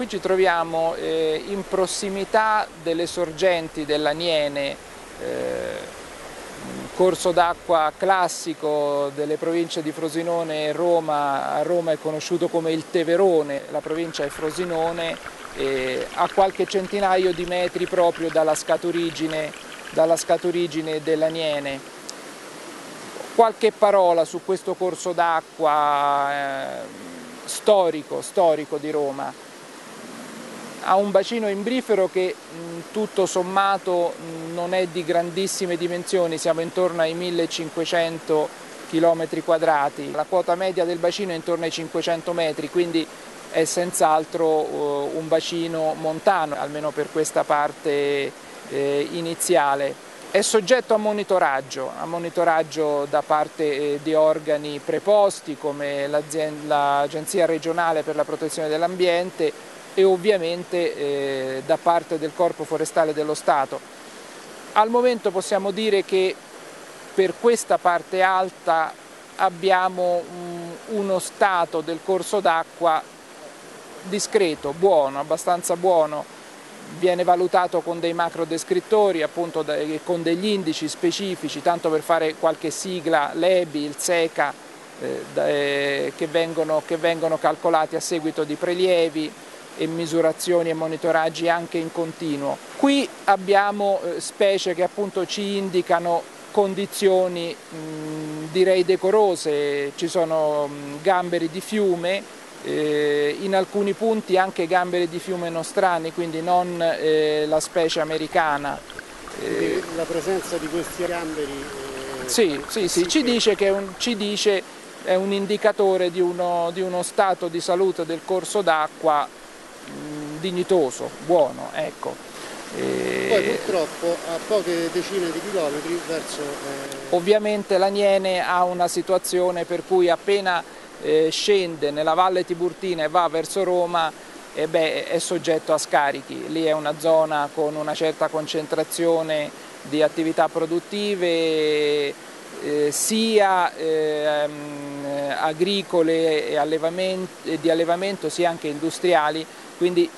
Qui ci troviamo eh, in prossimità delle sorgenti dell'Aniene, eh, corso d'acqua classico delle province di Frosinone e Roma, a Roma è conosciuto come il Teverone, la provincia è Frosinone, eh, a qualche centinaio di metri proprio dalla scaturigine, dalla scaturigine dell'Aniene. Qualche parola su questo corso d'acqua eh, storico, storico di Roma ha un bacino imbrifero che tutto sommato non è di grandissime dimensioni, siamo intorno ai 1500 km quadrati. La quota media del bacino è intorno ai 500 metri, quindi è senz'altro un bacino montano, almeno per questa parte eh, iniziale. È soggetto a monitoraggio, a monitoraggio da parte eh, di organi preposti come l'Agenzia regionale per la protezione dell'ambiente e ovviamente eh, da parte del Corpo Forestale dello Stato. Al momento possiamo dire che per questa parte alta abbiamo um, uno stato del corso d'acqua discreto, buono, abbastanza buono, viene valutato con dei macro descrittori, appunto con degli indici specifici, tanto per fare qualche sigla, l'EBI, il SECA, eh, eh, che, vengono, che vengono calcolati a seguito di prelievi, e misurazioni e monitoraggi anche in continuo. Qui abbiamo eh, specie che appunto ci indicano condizioni mh, direi decorose, ci sono mh, gamberi di fiume, eh, in alcuni punti anche gamberi di fiume nostrani, quindi non eh, la specie americana. Eh, la presenza di questi gamberi eh, sì, sì, sì, ci dice che un, ci dice, è un indicatore di uno, di uno stato di salute del corso d'acqua dignitoso, buono. Ecco. E... Poi purtroppo a poche decine di chilometri verso... Eh... Ovviamente l'Aniene ha una situazione per cui appena eh, scende nella valle Tiburtina e va verso Roma eh beh, è soggetto a scarichi, lì è una zona con una certa concentrazione di attività produttive eh, sia ehm, agricole e, e di allevamento sia anche industriali, quindi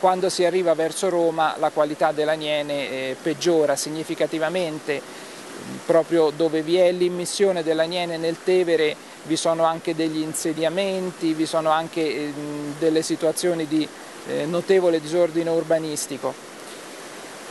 quando si arriva verso Roma la qualità dell'Aniene eh, peggiora significativamente, proprio dove vi è l'immissione dell'Aniene nel Tevere vi sono anche degli insediamenti, vi sono anche eh, delle situazioni di eh, notevole disordine urbanistico.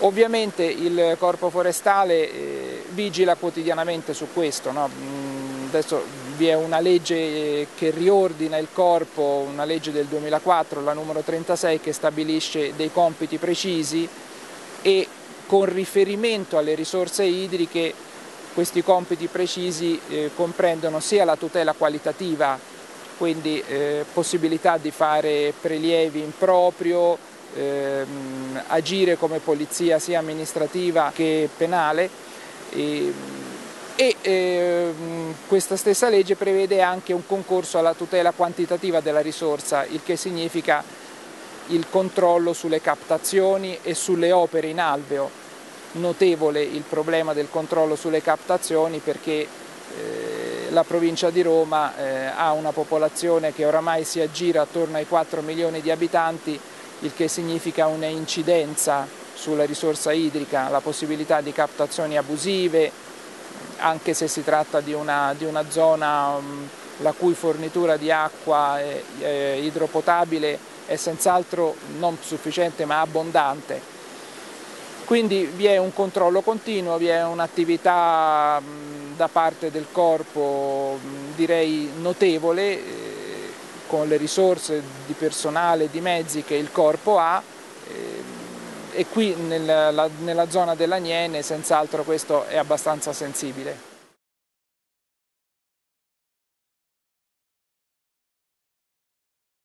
Ovviamente il Corpo Forestale eh, vigila quotidianamente su questo, no? Mm, adesso vi è una legge eh, che riordina il corpo, una legge del 2004, la numero 36, che stabilisce dei compiti precisi e con riferimento alle risorse idriche questi compiti precisi eh, comprendono sia la tutela qualitativa, quindi eh, possibilità di fare prelievi in proprio, ehm, agire come polizia sia amministrativa che penale, e, e eh, questa stessa legge prevede anche un concorso alla tutela quantitativa della risorsa, il che significa il controllo sulle captazioni e sulle opere in alveo. Notevole il problema del controllo sulle captazioni perché eh, la provincia di Roma eh, ha una popolazione che oramai si aggira attorno ai 4 milioni di abitanti, il che significa una incidenza sulla risorsa idrica, la possibilità di captazioni abusive, anche se si tratta di una, di una zona um, la cui fornitura di acqua è, è idropotabile è senz'altro non sufficiente ma abbondante. Quindi vi è un controllo continuo, vi è un'attività da parte del corpo direi notevole eh, con le risorse di personale di mezzi che il corpo ha eh, e qui nella, nella zona dell'Aniene senz'altro questo è abbastanza sensibile.